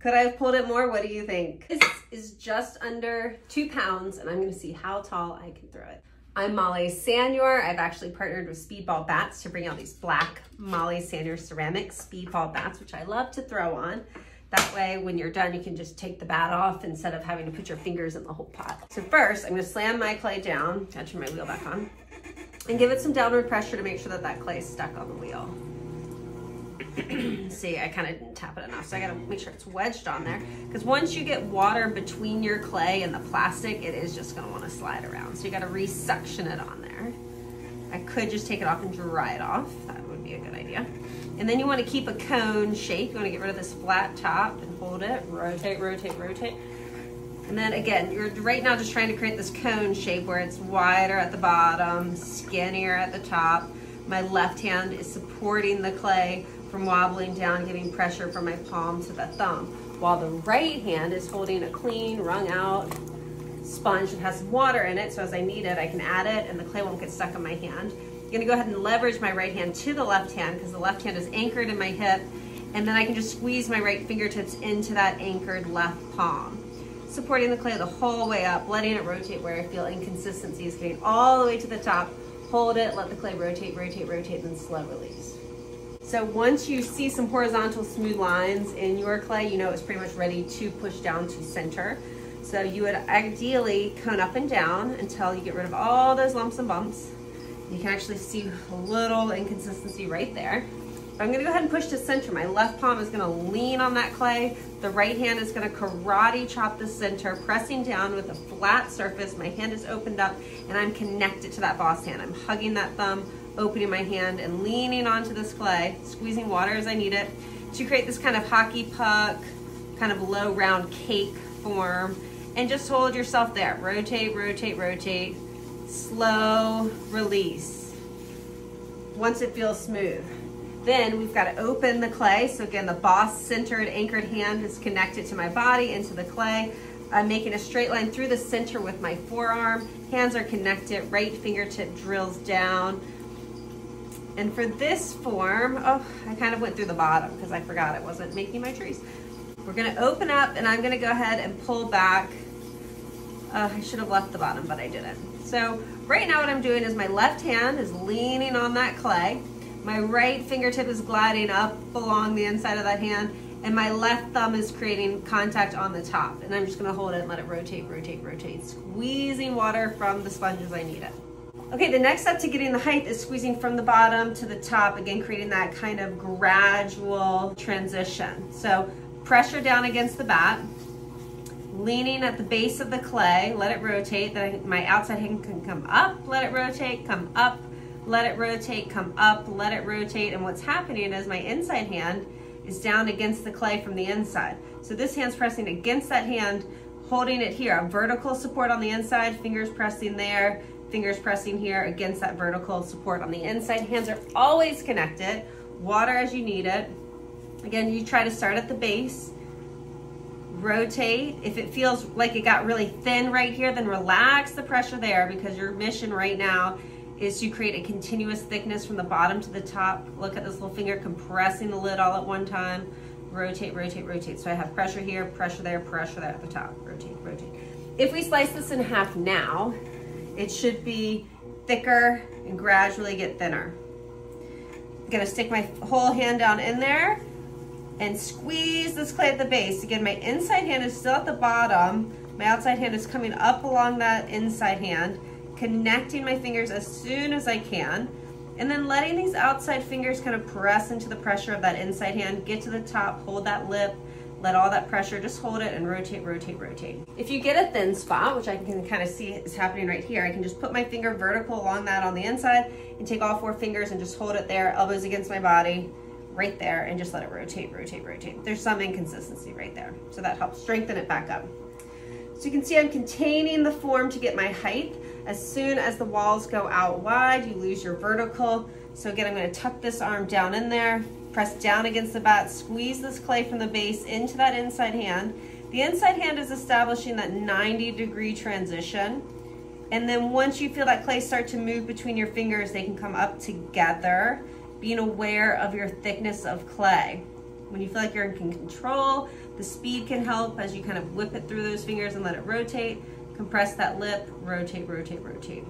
Could I have pulled it more? What do you think? This is just under two pounds and I'm gonna see how tall I can throw it. I'm Molly Sanyour. I've actually partnered with Speedball Bats to bring out these black Molly Sanyour ceramic Speedball Bats, which I love to throw on. That way, when you're done, you can just take the bat off instead of having to put your fingers in the whole pot. So first, I'm gonna slam my clay down, turn my wheel back on, and give it some downward pressure to make sure that that clay is stuck on the wheel. See, I kind of didn't tap it enough, so I gotta make sure it's wedged on there. Because once you get water between your clay and the plastic, it is just gonna wanna slide around. So you gotta re-suction it on there. I could just take it off and dry it off. That would be a good idea. And then you wanna keep a cone shape. You wanna get rid of this flat top and hold it, rotate, rotate, rotate. And then again, you're right now just trying to create this cone shape where it's wider at the bottom, skinnier at the top. My left hand is supporting the clay from wobbling down, giving pressure from my palm to the thumb, while the right hand is holding a clean, wrung out sponge that has some water in it, so as I need it, I can add it and the clay won't get stuck in my hand. I'm gonna go ahead and leverage my right hand to the left hand because the left hand is anchored in my hip, and then I can just squeeze my right fingertips into that anchored left palm. Supporting the clay the whole way up, letting it rotate where I feel inconsistencies, getting all the way to the top, hold it, let the clay rotate, rotate, rotate, then slow release. So once you see some horizontal smooth lines in your clay, you know it's pretty much ready to push down to center. So you would ideally cone up and down until you get rid of all those lumps and bumps. You can actually see a little inconsistency right there. I'm gonna go ahead and push to center. My left palm is gonna lean on that clay. The right hand is gonna karate chop the center, pressing down with a flat surface. My hand is opened up and I'm connected to that boss hand. I'm hugging that thumb, opening my hand and leaning onto this clay, squeezing water as I need it to create this kind of hockey puck, kind of low round cake form. And just hold yourself there. Rotate, rotate, rotate. Slow release. Once it feels smooth. Then we've got to open the clay. So again, the boss centered anchored hand is connected to my body into the clay. I'm making a straight line through the center with my forearm. Hands are connected, right fingertip drills down. And for this form, oh, I kind of went through the bottom because I forgot it wasn't making my trees. We're gonna open up and I'm gonna go ahead and pull back. Uh, I should have left the bottom, but I didn't. So right now what I'm doing is my left hand is leaning on that clay. My right fingertip is gliding up along the inside of that hand and my left thumb is creating contact on the top. And I'm just gonna hold it and let it rotate, rotate, rotate, squeezing water from the sponge as I need it. Okay, the next step to getting the height is squeezing from the bottom to the top, again, creating that kind of gradual transition. So pressure down against the bat, leaning at the base of the clay, let it rotate, then my outside hand can come up, let it rotate, come up, let it rotate, come up, let it rotate, and what's happening is my inside hand is down against the clay from the inside. So this hand's pressing against that hand, holding it here, a vertical support on the inside, fingers pressing there, fingers pressing here against that vertical support on the inside. Hands are always connected. Water as you need it. Again, you try to start at the base. Rotate. If it feels like it got really thin right here, then relax the pressure there because your mission right now is to create a continuous thickness from the bottom to the top. Look at this little finger compressing the lid all at one time. Rotate, rotate, rotate. So I have pressure here, pressure there, pressure there at the top. Rotate, rotate. If we slice this in half now, it should be thicker and gradually get thinner. I'm gonna stick my whole hand down in there and squeeze this clay at the base. Again, my inside hand is still at the bottom. My outside hand is coming up along that inside hand, connecting my fingers as soon as I can, and then letting these outside fingers kind of press into the pressure of that inside hand, get to the top, hold that lip, let all that pressure, just hold it and rotate, rotate, rotate. If you get a thin spot, which I can kind of see is happening right here, I can just put my finger vertical along that on the inside and take all four fingers and just hold it there, elbows against my body, right there, and just let it rotate, rotate, rotate. There's some inconsistency right there. So that helps strengthen it back up. So you can see I'm containing the form to get my height. As soon as the walls go out wide, you lose your vertical. So again, I'm gonna tuck this arm down in there, Press down against the bat, squeeze this clay from the base into that inside hand. The inside hand is establishing that 90 degree transition. And then once you feel that clay start to move between your fingers, they can come up together, being aware of your thickness of clay. When you feel like you're in control, the speed can help as you kind of whip it through those fingers and let it rotate. Compress that lip, rotate, rotate, rotate.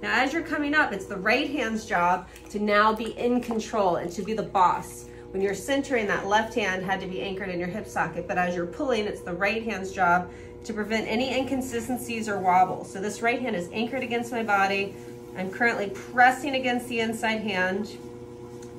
Now as you're coming up, it's the right hand's job to now be in control and to be the boss. When you're centering, that left hand had to be anchored in your hip socket, but as you're pulling, it's the right hand's job to prevent any inconsistencies or wobbles. So this right hand is anchored against my body. I'm currently pressing against the inside hand,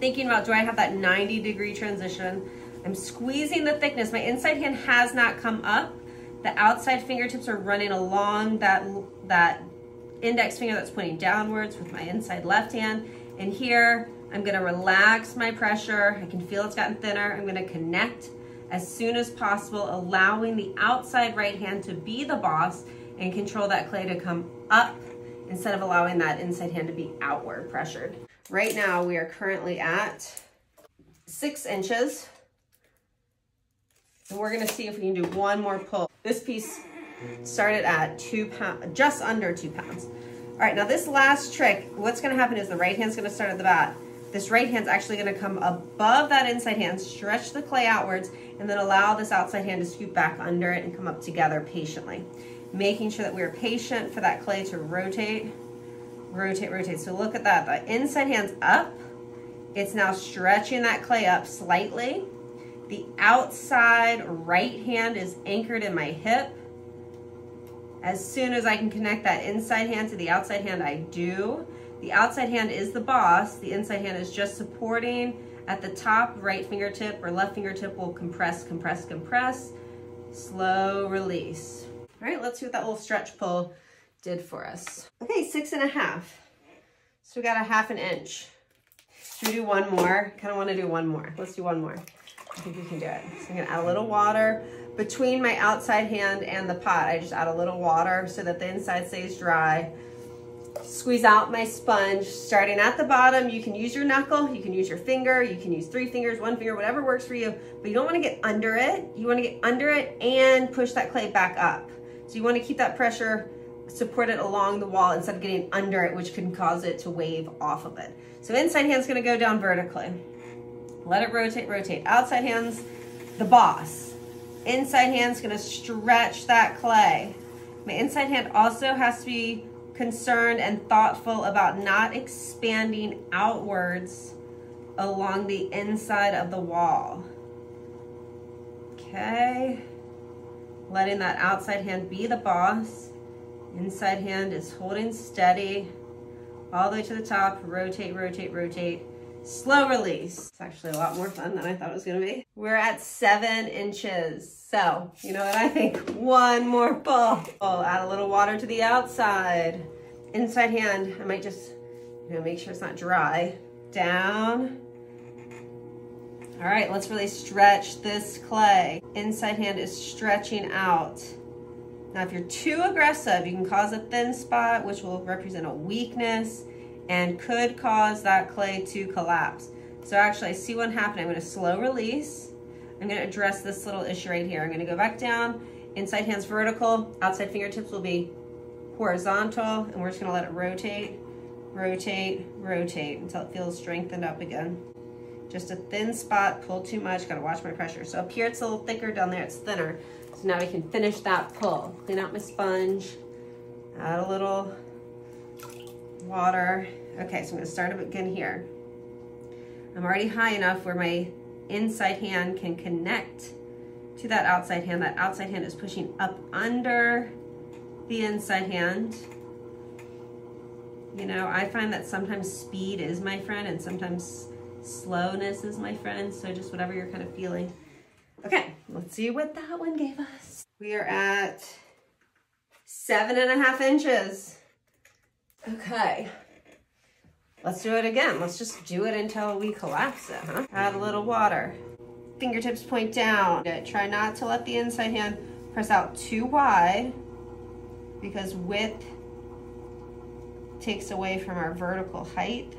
thinking about do I have that 90 degree transition. I'm squeezing the thickness. My inside hand has not come up. The outside fingertips are running along that, that index finger that's pointing downwards with my inside left hand. And here, I'm gonna relax my pressure. I can feel it's gotten thinner. I'm gonna connect as soon as possible, allowing the outside right hand to be the boss and control that clay to come up instead of allowing that inside hand to be outward pressured. Right now, we are currently at six inches. And we're gonna see if we can do one more pull. This piece started at two pounds, just under two pounds. All right, now this last trick, what's gonna happen is the right hand's gonna start at the bat. This right hand's actually gonna come above that inside hand, stretch the clay outwards, and then allow this outside hand to scoop back under it and come up together patiently. Making sure that we're patient for that clay to rotate, rotate, rotate. So look at that, the inside hand's up. It's now stretching that clay up slightly. The outside right hand is anchored in my hip. As soon as I can connect that inside hand to the outside hand, I do. The outside hand is the boss. The inside hand is just supporting at the top right fingertip or left fingertip will compress, compress, compress. Slow release. All right, let's see what that little stretch pull did for us. Okay, six and a half. So we got a half an inch. Should we do one more? Kind of want to do one more. Let's do one more. I think we can do it. So I'm gonna add a little water between my outside hand and the pot. I just add a little water so that the inside stays dry squeeze out my sponge. Starting at the bottom, you can use your knuckle, you can use your finger, you can use three fingers, one finger, whatever works for you, but you don't wanna get under it. You wanna get under it and push that clay back up. So you wanna keep that pressure supported along the wall instead of getting under it, which can cause it to wave off of it. So inside hand's gonna go down vertically. Let it rotate, rotate. Outside hand's the boss. Inside hand's gonna stretch that clay. My inside hand also has to be concerned and thoughtful about not expanding outwards along the inside of the wall. Okay. Letting that outside hand be the boss. Inside hand is holding steady all the way to the top. Rotate, rotate, rotate. Slow release. It's actually a lot more fun than I thought it was gonna be. We're at seven inches. So, you know what I think? One more pull. I'll add a little water to the outside. Inside hand, I might just, you know, make sure it's not dry. Down. All right, let's really stretch this clay. Inside hand is stretching out. Now, if you're too aggressive, you can cause a thin spot, which will represent a weakness and could cause that clay to collapse. So actually, I see one happening. I'm gonna slow release. I'm gonna address this little issue right here. I'm gonna go back down, inside hands vertical, outside fingertips will be horizontal, and we're just gonna let it rotate, rotate, rotate until it feels strengthened up again. Just a thin spot, pull too much, gotta watch my pressure. So up here it's a little thicker, down there it's thinner. So now we can finish that pull. Clean out my sponge, add a little water. Okay, so I'm gonna start up again here. I'm already high enough where my inside hand can connect to that outside hand. That outside hand is pushing up under the inside hand. You know, I find that sometimes speed is my friend and sometimes slowness is my friend. So just whatever you're kind of feeling. Okay, let's see what that one gave us. We are at seven and a half inches. Okay, let's do it again. Let's just do it until we collapse it, huh? Add a little water. Fingertips point down. Try not to let the inside hand press out too wide because width takes away from our vertical height.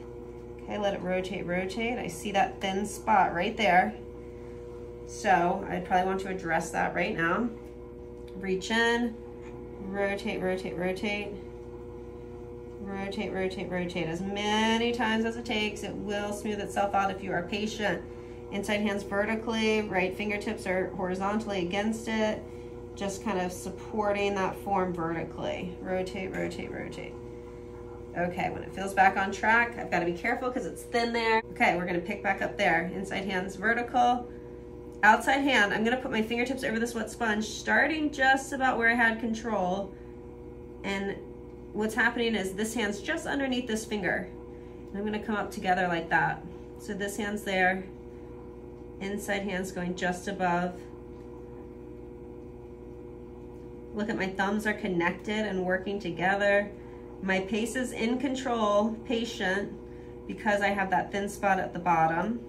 Okay, let it rotate, rotate. I see that thin spot right there. So I'd probably want to address that right now. Reach in, rotate, rotate, rotate. Rotate, rotate, rotate as many times as it takes. It will smooth itself out if you are patient Inside hands vertically, right fingertips are horizontally against it. Just kind of supporting that form vertically. Rotate, rotate, rotate. Okay, when it feels back on track, I've got to be careful because it's thin there. Okay, we're to pick back up there. Inside hands vertical. Outside hand, I'm to put my fingertips over this wet sponge, starting just about where I had control. And what's happening is this hand's just underneath this finger. And I'm going to come up together like that. So this hand's there, inside hand's going just above. Look at my thumbs are connected and working together. My pace is in control, patient, because I have that thin spot at the bottom.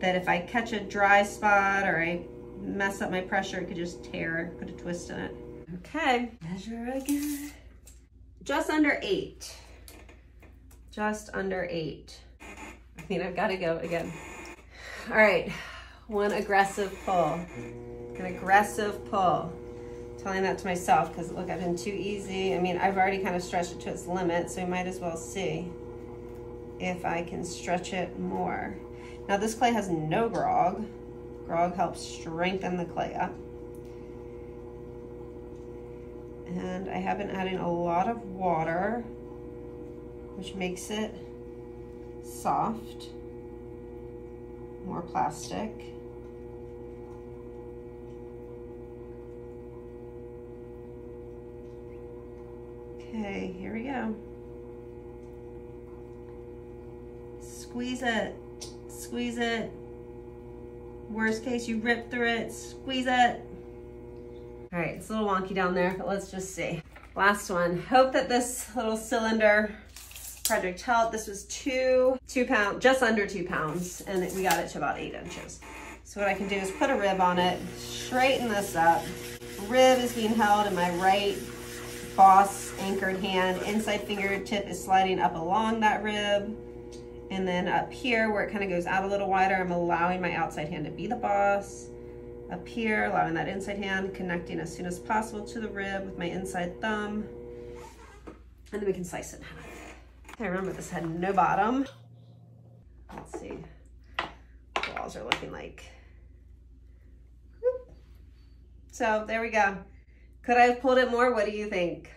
That if I catch a dry spot or I mess up my pressure, it could just tear, put a twist in it. Okay, measure again. Just under eight. Just under eight. I mean, I've got to go again. All right, one aggressive pull. An aggressive pull telling that to myself because look, I've been too easy. I mean, I've already kind of stretched it to its limit, so we might as well see if I can stretch it more. Now this clay has no grog. Grog helps strengthen the clay up. And I have been adding a lot of water, which makes it soft, more plastic. Okay, here we go. Squeeze it, squeeze it. Worst case, you rip through it, squeeze it. All right, it's a little wonky down there, but let's just see. Last one. Hope that this little cylinder project helped. This was two, two pound, just under two pounds, and we got it to about eight inches. So what I can do is put a rib on it, straighten this up. Rib is being held in my right boss anchored hand. Inside fingertip is sliding up along that rib. And then up here where it kind of goes out a little wider, I'm allowing my outside hand to be the boss. Up here, allowing that inside hand, connecting as soon as possible to the rib with my inside thumb. And then we can slice it in half. I remember this had no bottom. Let's see what walls are looking like. So there we go. Could I have pulled it more? What do you think?